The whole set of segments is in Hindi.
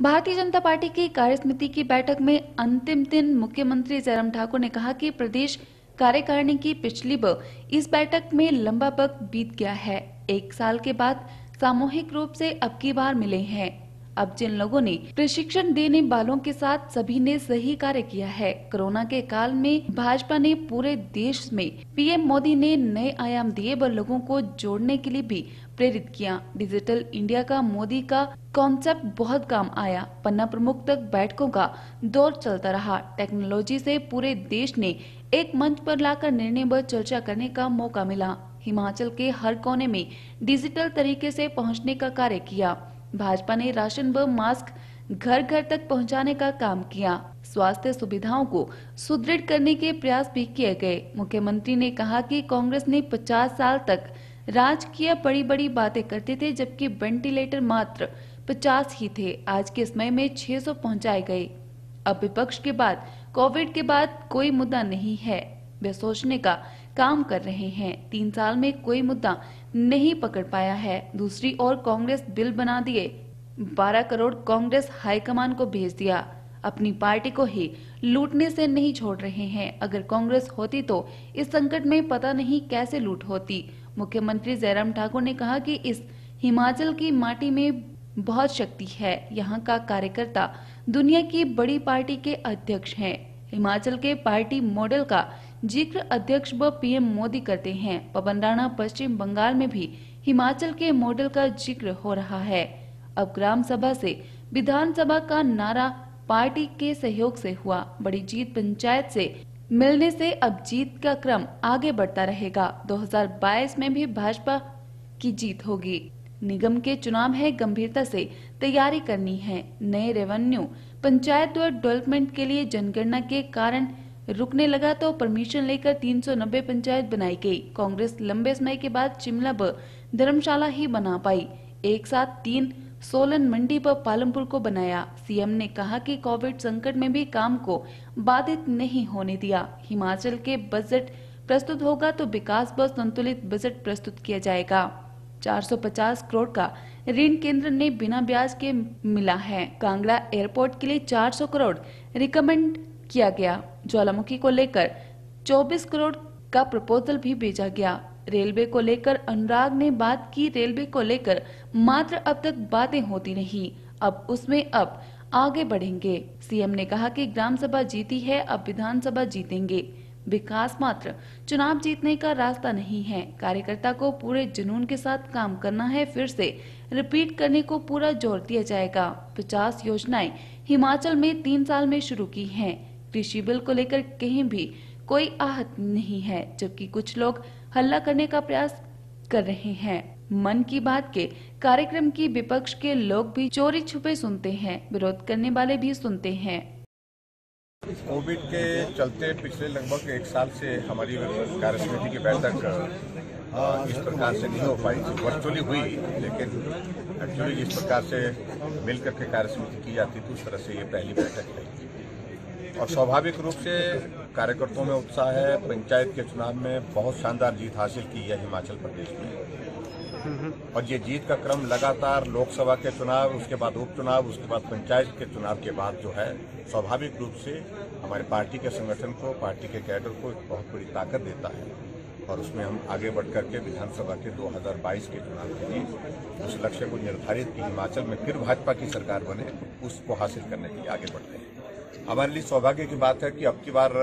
भारतीय जनता पार्टी की कार्यसमिति की बैठक में अंतिम दिन मुख्यमंत्री जयराम ठाकुर ने कहा कि प्रदेश कार्यकारिणी की पिछली ब इस बैठक में लंबा वक्त बीत गया है। एक साल के बाद सामूहिक रूप से अब की बार मिले हैं। अब जिन लोगों ने प्रशिक्षण देने वालों के साथ सभी ने सही कार्य किया है, कोरोना के काल में भाजपा ने पूरे देश में पीएम मोदी ने नए आयाम दिए व लोगों को जोड़ने के लिए भी प्रेरित किया। डिजिटल इंडिया का मोदी का कॉन्सेप्ट बहुत काम आया। पन्ना प्रमुख तक बैठकों का दौर चलता रहा। टेक्नोलॉजी से पूरे देश ने एक मंच पर लाकर निर्णय व चर्चा करने का मौका मिला। हिमाचल के हर कोने में डिजिटल तरीके से पहुँचने का कार्य किया। भाजपा ने राशन व मास्क घर घर तक पहुँचाने का काम किया। स्वास्थ्य सुविधाओं को सुदृढ़ करने के प्रयास भी किए गए। मुख्यमंत्री ने कहा कि कांग्रेस ने 50 साल तक राज किया बड़ी बड़ी बातें करते थे, जबकि वेंटिलेटर मात्र 50 ही थे। आज के समय में 600 पहुँचाए गए। अब विपक्ष के बाद, कोविड के बाद कोई मुद्दा नहीं है। वे सोचने का काम कर रहे हैं। तीन साल में कोई मुद्दा नहीं पकड़ पाया है। दूसरी ओर कांग्रेस बिल बना दिए। 12 करोड़ कांग्रेस हाईकमान को भेज दिया। अपनी पार्टी को ही लूटने से नहीं छोड़ रहे हैं। अगर कांग्रेस होती तो इस संकट में पता नहीं कैसे लूट होती। मुख्यमंत्री जयराम ठाकुर ने कहा कि इस हिमाचल की माटी में बहुत शक्ति है। यहाँ का कार्यकर्ता दुनिया की बड़ी पार्टी के अध्यक्ष हैं। हिमाचल के पार्टी मॉडल का ज़िक्र अध्यक्ष व पीएम मोदी करते हैं। पवन राणा पश्चिम बंगाल में भी हिमाचल के मॉडल का ज़िक्र हो रहा है। अब ग्राम सभा से विधानसभा का नारा पार्टी के सहयोग से हुआ। बड़ी जीत पंचायत से मिलने से अब जीत का क्रम आगे बढ़ता रहेगा। 2022 में भी भाजपा की जीत होगी। निगम के चुनाव है, गंभीरता से तैयारी करनी है। नए रेवेन्यू, पंचायत व डेवलपमेंट के लिए जनगणना के कारण रुकने लगा तो परमिशन लेकर 390 पंचायत बनाई गई। कांग्रेस लंबे समय के बाद शिमला व धर्मशाला ही बना पाई। एक साथ तीन सोलन मंडी व पालमपुर को बनाया। सीएम ने कहा कि कोविड संकट में भी काम को बाधित नहीं होने दिया। हिमाचल के बजट प्रस्तुत होगा तो विकास व संतुलित बजट प्रस्तुत किया जाएगा। 450 करोड़ का ऋण केंद्र ने बिना ब्याज के मिला है। कांगड़ा एयरपोर्ट के लिए 400 करोड़ रिकमेंड किया गया। ज्वालामुखी को लेकर 24 करोड़ का प्रपोजल भी भेजा गया। रेलवे को लेकर अनुराग ने बात की। रेलवे को लेकर मात्र अब तक बातें होती नहीं अब उसमें अब आगे बढ़ेंगे। सीएम ने कहा कि ग्राम सभा जीती है, अब विधानसभा जीतेंगे। विकास मात्र चुनाव जीतने का रास्ता नहीं है। कार्यकर्ता को पूरे जुनून के साथ काम करना है, फिर से रिपीट करने को पूरा ज़ोर दिया जाएगा। पचास योजनाएँ हिमाचल में तीन साल में शुरू की हैं। कृषि बिल को लेकर कहीं भी कोई आहत नहीं है, जबकि कुछ लोग हल्ला करने का प्रयास कर रहे हैं। मन की बात के कार्यक्रम की विपक्ष के लोग भी चोरी छुपे सुनते हैं, विरोध करने वाले भी सुनते हैं। कोविड के चलते पिछले लगभग एक साल से हमारी कार्य समिति की बैठक इस प्रकार से नहीं हो पाई। वर्चुअली हुई, लेकिन एक्चुअली जिस प्रकार से मिलकर के कार्य समिति की जाती थी उस तरह से ये पहली बैठक है और स्वाभाविक रूप से कार्यकर्ताओं में उत्साह है, पंचायत के चुनाव में बहुत शानदार जीत हासिल की है हिमाचल प्रदेश में और ये जीत का क्रम लगातार लोकसभा के चुनाव, उसके बाद उपचुनाव, उसके बाद पंचायत के चुनाव के बाद जो है, स्वाभाविक रूप से हमारे पार्टी के संगठन को, पार्टी के कैडर को एक बहुत बड़ी ताकत देता है। और उसमें हम आगे बढ़ करके विधानसभा के 2022 के चुनाव के लिए उस लक्ष्य को निर्धारित कि हिमाचल में फिर भाजपा की सरकार बने, उसको हासिल करने के लिए आगे बढ़ते हैं। हमारे लिए सौभाग्य की बात है कि अब की बार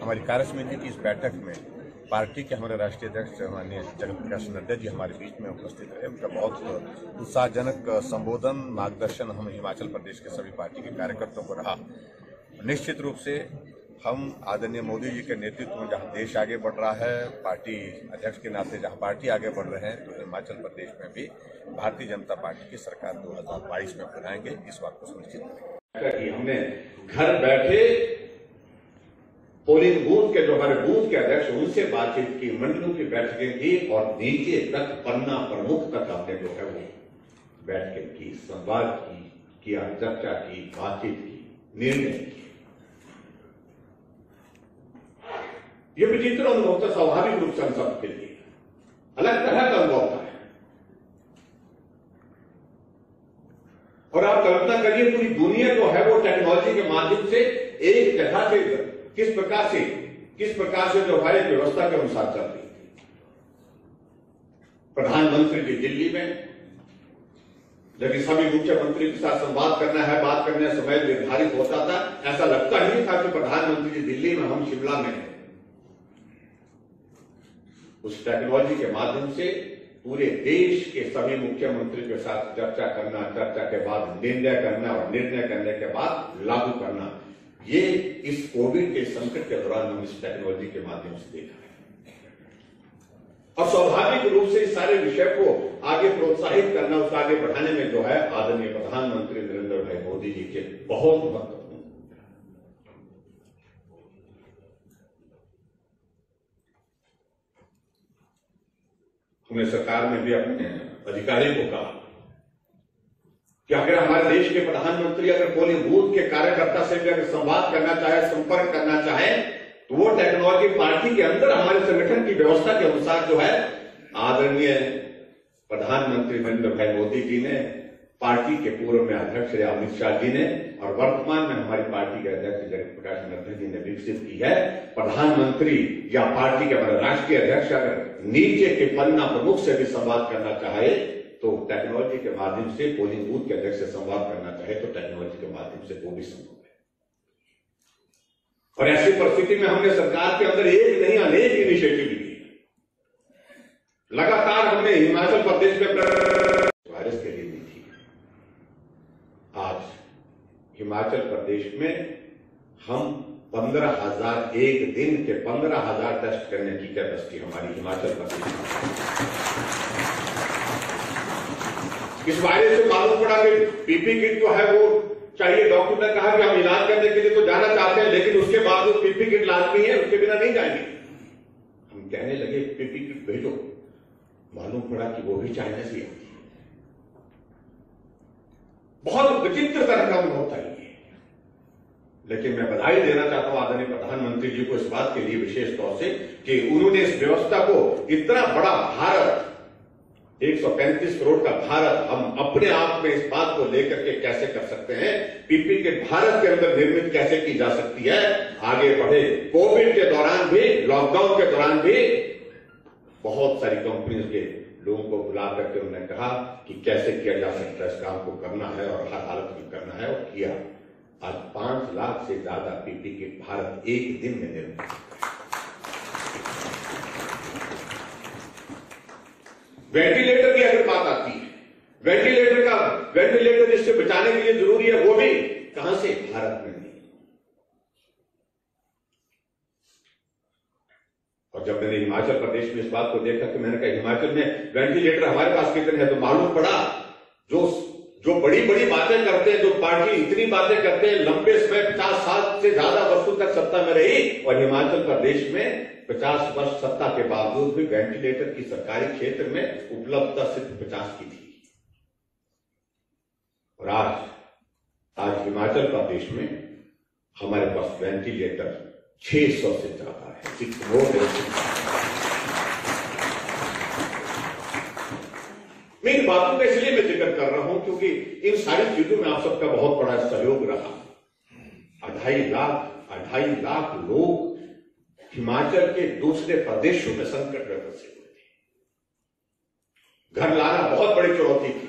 हमारी कार्य समिति की इस बैठक में पार्टी के हमारे राष्ट्रीय अध्यक्ष माननीय जगत प्रकाश नड्डा जी हमारे बीच में उपस्थित रहे। उनका बहुत उत्साहजनक संबोधन, मार्गदर्शन हम हिमाचल प्रदेश के सभी पार्टी के कार्यकर्ताओं को रहा। निश्चित रूप से हम आदरणीय मोदी जी के नेतृत्व में जहाँ देश आगे बढ़ रहा है, पार्टी अध्यक्ष के नाते जहाँ पार्टी आगे बढ़ रहे हैं तो हिमाचल प्रदेश में भी भारतीय जनता पार्टी की सरकार 2022 में बनाएँगे इस बात को सुनिश्चित करेंगे कि हमने घर बैठे पोलिंग बूथ के जो हमारे बूथ के अध्यक्ष उनसे बातचीत की, मंडलों की बैठकें की और नीचे तक पन्ना प्रमुख तक हमने जो है वो बैठकें की, संवाद की, किया, चर्चा की, बातचीत की, निर्णय किए। ये विचित्र अनुभव था स्वाभाविक रूप से हम सबके लिए अलग तरह का अनुभव था। और आप कल्पना करिए पूरी दुनिया जो है वो टेक्नोलॉजी के माध्यम से एक जगह से किस प्रकार से? किस प्रकार से जो है व्यवस्था के अनुसार चल रही थी? प्रधानमंत्री जी दिल्ली में लेकिन सभी मुख्यमंत्री के साथ संवाद करना है, बात करने समय निर्धारित होता था, ऐसा लगता ही था कि प्रधानमंत्री जी दिल्ली में, हम शिमला में उस टेक्नोलॉजी के माध्यम से पूरे देश के सभी मुख्यमंत्री के साथ चर्चा करना, चर्चा के बाद निर्णय करना और निर्णय करने के बाद लागू करना, ये इस कोविड के संकट के दौरान हम इस टेक्नोलॉजी के माध्यम से देखा है। और स्वाभाविक रूप से इस सारे विषय को आगे प्रोत्साहित करना, उसको आगे बढ़ाने में जो है आदरणीय प्रधानमंत्री नरेंद्र भाई मोदी जी के बहुत महत्वपूर्ण हमने सरकार में भी अपने अधिकारी को कहा। कि अगर हमारे देश के प्रधानमंत्री अगर बूथ के कार्यकर्ता से भी अगर संवाद करना चाहे, संपर्क करना चाहे तो वो टेक्नोलॉजी पार्टी के अंदर हमारे संगठन की व्यवस्था के अनुसार जो है, आदरणीय प्रधानमंत्री नरेंद्र भाई मोदी जी ने पार्टी के पूर्व में अध्यक्ष अमित शाह जी ने और वर्तमान में हमारी पार्टी के अध्यक्ष जगत प्रकाश नड्डा जी ने विकसित की है। प्रधानमंत्री या पार्टी के हमारे राष्ट्रीय अध्यक्ष अगर नीचे के पन्ना प्रमुख से भी संवाद करना चाहे तो टेक्नोलॉजी के माध्यम से, पोलिंग बूथ के अध्यक्ष से संवाद करना चाहे तो टेक्नोलॉजी के माध्यम से वो भी संभव है। और ऐसी परिस्थिति में हमने सरकार के अंदर एक नहीं, अनेक इनिशिएटिव ली लगातार हमने हिमाचल प्रदेश में वायरस के लिए दी थी आज हिमाचल प्रदेश में हम पंद्रह हज़ार एक दिन के पंद्रह हज़ार टेस्ट करने की कैपेसिटी हमारी हिमाचल प्रदेश इस वायरस से मालूम पड़ा कि पीपी किट जो है वो चाहिए। डॉक्टर ने कहा कि हम इलाज करने के लिए तो जाना चाहते हैं, लेकिन उसके बाद वो पीपी किट लाजमी है, उसके बिना नहीं जाएँगे। हम कहने लगे पीपी किट भेजो। मालूम पड़ा कि वो भी चाइना से आती है। बहुत विचित्र तरह का अनुभव था लेकिन मैं बधाई देना चाहता हूँ आदरणीय प्रधानमंत्री जी को इस बात के लिए विशेष तौर से कि उन्होंने इस व्यवस्था को इतना बड़ा भारत 135 करोड़ का भारत हम अपने आप में इस बात को लेकर के कैसे कर सकते हैं? पीपी के भारत के अंदर निर्मित कैसे की जा सकती है? आगे बढ़े। कोविड के दौरान भी, लॉकडाउन के दौरान भी बहुत सारी कंपनियों के लोगों को बुला करके उन्होंने कहा कि कैसे किया जा सकता है, इस काम को करना है और हर हालत में करना है और किया। आज पाँच लाख से ज़्यादा पीपी के भारत एक दिन में निर्मित वेंटिलेटर की अगर बात आती है, वेंटिलेटर का, वेंटिलेटर जिससे बचाने के लिए ज़रूरी है, वो भी कहाँ से? भारत में नहीं। और जब मैंने हिमाचल प्रदेश में इस बात को देखा कि मैंने कहा, हिमाचल में वेंटिलेटर हमारे पास कितने हैं तो मालूम पड़ा, जो जो बड़ी बड़ी बातें करते हैं, जो पार्टी इतनी बातें करते हैं, लंबे समय, पचास साल से ज़्यादा वर्षों तक सत्ता में रही, और हिमाचल प्रदेश में पचास वर्ष सत्ता के बावजूद भी वेंटिलेटर की सरकारी क्षेत्र में उपलब्धता सिर्फ़ पचास की थी। और आज आज हिमाचल प्रदेश में हमारे पास वेंटिलेटर 600 से ज़्यादा है सिक्स इन बातों का इसलिए मैं ज़िक्र कर रहा हूँ क्योंकि इन सारी चीज़ों में आप सबका बहुत बड़ा सहयोग रहा। अढ़ाई लाख अढ़ाई लाख लोग हिमाचल के दूसरे प्रदेशों में संकट में फंसे हुए थे। घर लाना बहुत बड़ी चुनौती थी।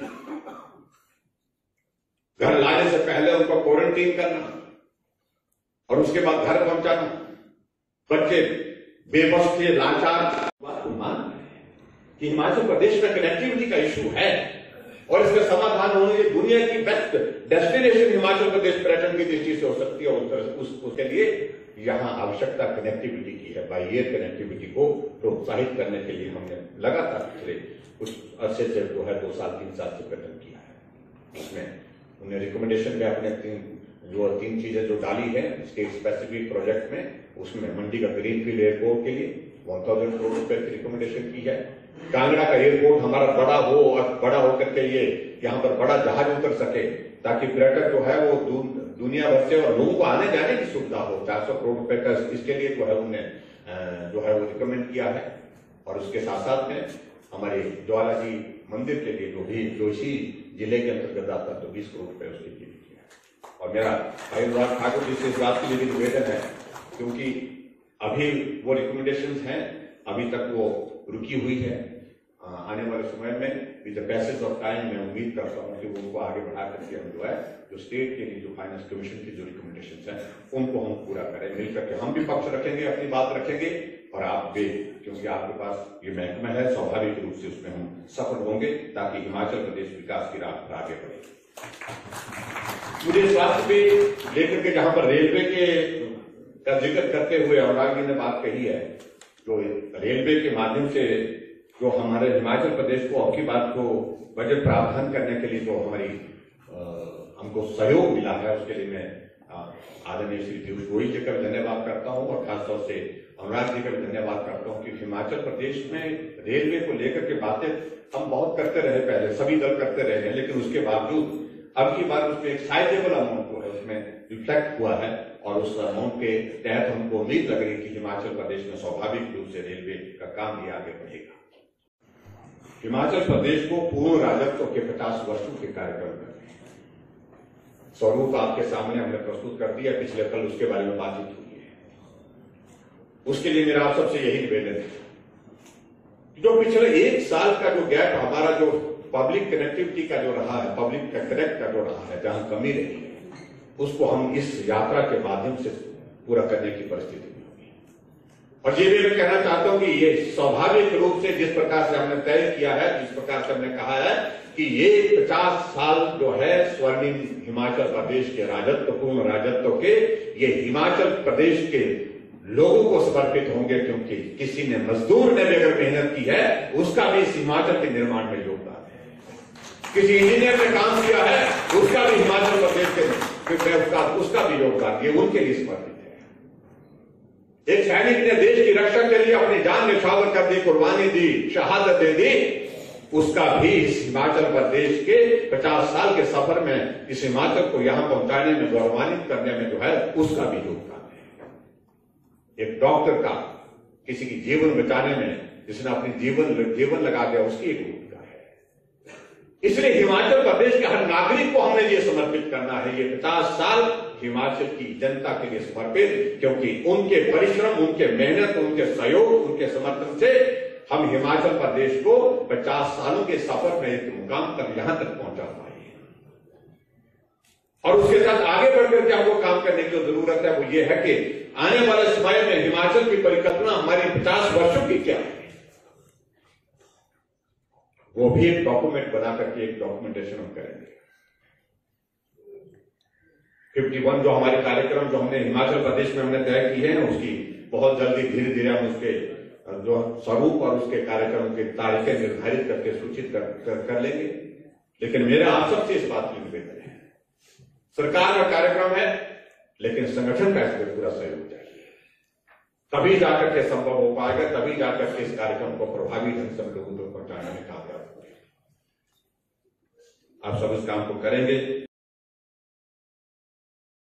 घर लाने से पहले उनको क्वारंटीन करना और उसके बाद घर पहुंचाना। बच्चे बेबस थे, लाचार बात मान कि हिमाचल प्रदेश में कनेक्टिविटी का इशू है और इसका समाधान होने दुनिया की बेस्ट डेस्टिनेशन हिमाचल प्रदेश पर्यटन की दृष्टि से हो सकती है और उस, उसके लिए यहाँ आवश्यकता कनेक्टिविटी की है बाई एयर कनेक्टिविटी को प्रोत्साहित करने के लिए हमने लगातार पिछले कुछ अरसे से जो है दो साल तीन साल से पर्यटन किया है। उसमें उन्हें रिकमेंडेशन में अपने तीन जो तीन चीज़ें जो डाली है स्टेट स्पेसिफिक प्रोजेक्ट में उसमें मंडी का ग्रीन फ़ील्ड एयरपोर्ट के लिए वन थाउज़ेंड करोड़ रुपए की रिकमेंडेशन की है। कांगड़ा का एयरपोर्ट हमारा बड़ा हो और बड़ा होकर के ये यहाँ पर बड़ा जहाज़ उतर सके ताकि पर्यटक जो है वो दु, दुनिया भर से और लोगों को आने जाने की सुविधा हो। चार सौ करोड़ रुपए का इसके लिए जो है उन्हें जो है वो रिकमेंड किया है। और उसके साथ साथ में हमारे ज्वाला जी मंदिर के लिए जो भी जोशी ज़िले के अंतर्गत आता है तो बीस करोड़ रुपए उसके लिए किया और मेरा भाई अनुराग ठाकुर जी से इस बात के लिए निवेदन है क्योंकि अभी वो रिकमेंडेशन हैं अभी तक वो रुकी हुई है। आने वाले समय में with the passage of time मैं उम्मीद करता हूँ कि वो उनको आगे बढ़ा करके हम जो है, जो स्टेट के लिए जो फाइनेंस कमीशन की जो रिकमेंडेशन हैं, उनको हम पूरा करें। मिलकर के हम भी पक्ष रखेंगे, अपनी बात रखेंगे और आप भी, क्योंकि आपके पास ये महकमा है, स्वाभाविक रूप से उसमें हम सफल होंगे ताकि हिमाचल प्रदेश विकास की राह पर आगे बढ़े। मुझे स्वास्थ्य पे लेकर के जहाँ पर रेलवे के का ज़िक्र करते हुए अनुराग जी ने बात कही है जो रेलवे के माध्यम से जो हमारे हिमाचल प्रदेश को अब की बात को बजट प्रावधान करने के लिए जो हमारी आ, हमको सहयोग मिला है उसके लिए मैं आदरणीय श्री पीयूष गोयल जी का भी धन्यवाद करता हूँ और खासतौर से अनुराग जी का भी धन्यवाद करता हूँ कि हिमाचल प्रदेश में रेलवे को लेकर के बातें हम बहुत करते रहे पहले सभी दल करते रहे हैं लेकिन उसके बावजूद अब की बार उसमें एक साइजेबल अमाउंट जो है उसमें रिफ्लेक्ट हुआ है और उस अमाउंट के तहत हमको उम्मीद लग रही कि हिमाचल प्रदेश में स्वाभाविक रूप से रेलवे का काम भी आगे बढ़ेगा। हिमाचल प्रदेश को पूर्ण राजत्व के 50 वर्षों के कार्यक्रम हैं स्वरूप आपके सामने हमने प्रस्तुत कर दिया, पिछले कल उसके बारे में बातचीत हुई है। उसके लिए मेरा आप सबसे यही निवेदन है जो पिछले एक साल का जो गैप हमारा जो पब्लिक कनेक्टिविटी का जो रहा है पब्लिक का कनेक्ट का जो रहा है, जहाँ कमी रही है, उसको हम इस यात्रा के माध्यम से पूरा करने की परिस्थिति में होगी। और ये भी मैं कहना चाहता हूँ कि ये स्वाभाविक रूप से जिस प्रकार से हमने तय किया है, जिस प्रकार से हमने कहा है कि ये 50 साल जो है स्वर्णिम हिमाचल प्रदेश के राजत्व पूर्ण राजत्व के, ये हिमाचल प्रदेश के लोगों को समर्पित होंगे क्योंकि किसी ने मजदूर ने भी अगर मेहनत की है, उसका भी इस हिमाचल के निर्माण में योगदान है। किसी इंजीनियर ने काम किया है उसका भी हिमाचल प्रदेश के उसका, उसका भी योगदान ये उनके लिए समर्पित एक सैनिक ने देश की रक्षा के लिए अपनी जान निछावर कर दी कुर्बानी दी शहादत दे दी उसका भी इस हिमाचल प्रदेश के 50 साल के सफ़र में इस हिमाचल को यहाँ पहुँचाने में गौरवान्वित करने में जो है उसका भी योगदान है। एक डॉक्टर का किसी की जीवन बचाने में जिसने अपनी जीवन जीवन लगा दिया उसकी एक है इसलिए हिमाचल प्रदेश के हर नागरिक को हमने ये समर्पित करना है, ये पचास साल हिमाचल की जनता के लिए समर्पित, क्योंकि उनके परिश्रम, उनके मेहनत, उनके सहयोग, उनके समर्थन से हम हिमाचल प्रदेश को 50 सालों के सफ़र में एक मुकाम तक यहाँ तक पहुँचा पाए और उसके साथ आगे बढ़कर के हमको काम करने की जो ज़रूरत है वो ये है कि आने वाले समय में हिमाचल की परिकल्पना हमारी 50 वर्षों की क्या है? वो भी एक डॉक्यूमेंट बना करके एक डॉक्यूमेंटेशन हम करेंगे। फिफ्टी वन जो हमारे कार्यक्रम जो हमने हिमाचल प्रदेश में हमने तय किए हैं उसकी बहुत जल्दी धीरे धीरे हम उसके जो स्वरूप और उसके कार्यक्रम की तारीखें निर्धारित करके सूचित कर, कर, कर लेंगे। लेकिन मेरा आप सबसे इस बात की निवेदन है सरकार का कार्यक्रम है लेकिन संगठन का इसमें पूरा सहयोग चाहिए। तभी जाकर के संभव हो पाएगा तभी जाकर के इस कार्यक्रम को प्रभावी ढंग से लोगों तक पहुँचाने में कामयाब होंगे आप सब इस काम को करेंगे।